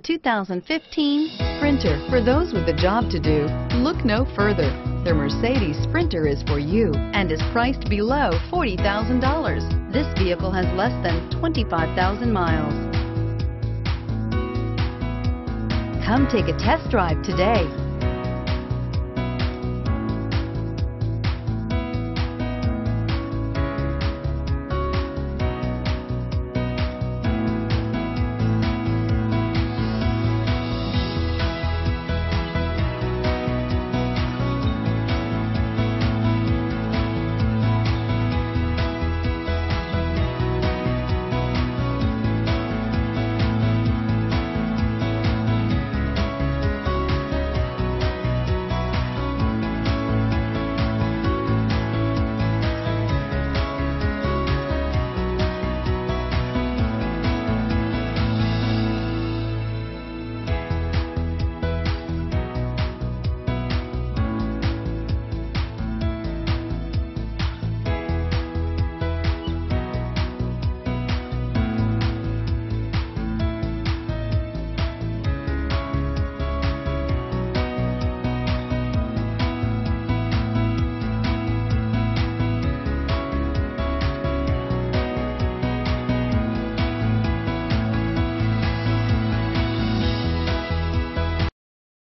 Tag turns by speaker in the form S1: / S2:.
S1: 2015 Sprinter. For those with a job to do, look no further. The Mercedes Sprinter is for you and is priced below $40,000. This vehicle has less than 25,000 miles. Come take a test drive today.